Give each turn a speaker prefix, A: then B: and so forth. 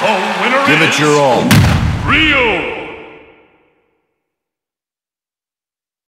A: The winner
B: Give
A: is
B: it your all.
A: Ryu!